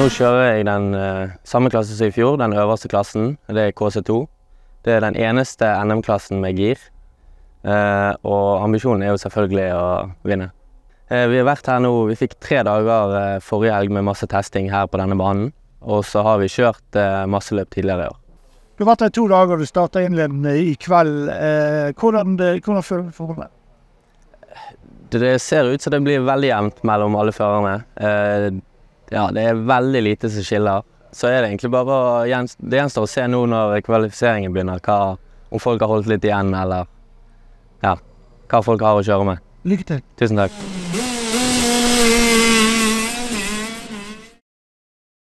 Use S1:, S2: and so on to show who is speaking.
S1: Nå kjører jeg den uh, samme klasse som i fjor, den øverste klassen. Det er KC2. Det er den eneste NM-klassen med gir. Uh, og ambisjonen er jo selvfølgelig å vinne. Uh, vi har vært her nå, vi fikk tre dager forrige helg med masse testing her på denne banen. Og så har vi kjørt masse løp tidligere i år.
S2: Du har vært her to dager, du starta innledende i kveld. Hvordan, hvordan føler du forholdene?
S1: Det, det ser ut som det blir veldig jevnt mellom alle førerne. Ja, det er veldig lite som skiller. Så er det egentlig bare å Det gjenstår å se nå når kvalifiseringen begynner, hva, om folk har holdt litt igjen, eller ja, hva folk har å kjøre med.
S2: Lykke til.
S1: Tusen takk.